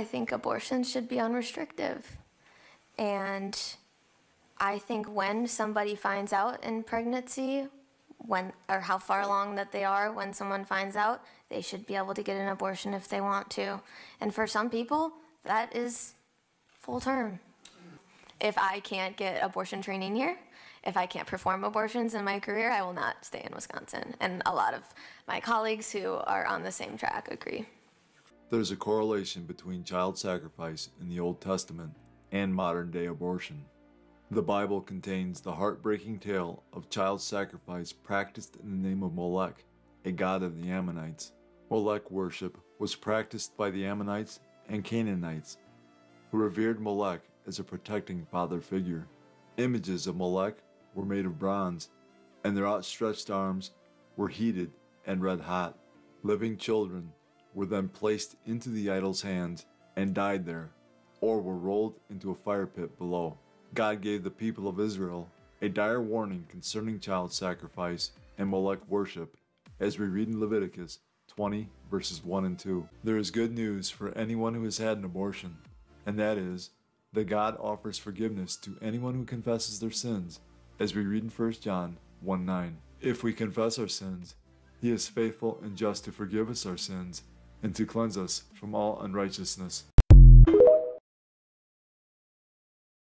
I think abortion should be unrestricted. And I think when somebody finds out in pregnancy, when or how far along that they are when someone finds out, they should be able to get an abortion if they want to. And for some people, that is full term. If I can't get abortion training here, if I can't perform abortions in my career, I will not stay in Wisconsin. And a lot of my colleagues who are on the same track agree. There's a correlation between child sacrifice in the Old Testament and modern day abortion. The Bible contains the heartbreaking tale of child sacrifice practiced in the name of Molech, a god of the Ammonites. Molech worship was practiced by the Ammonites and Canaanites, who revered Molech as a protecting father figure. Images of Molech were made of bronze, and their outstretched arms were heated and red hot. Living children were then placed into the idol's hands and died there, or were rolled into a fire pit below. God gave the people of Israel a dire warning concerning child sacrifice and Molech worship, as we read in Leviticus 20, verses 1 and 2. There is good news for anyone who has had an abortion, and that is that God offers forgiveness to anyone who confesses their sins, as we read in 1 John 1 9. If we confess our sins, He is faithful and just to forgive us our sins and to cleanse us from all unrighteousness.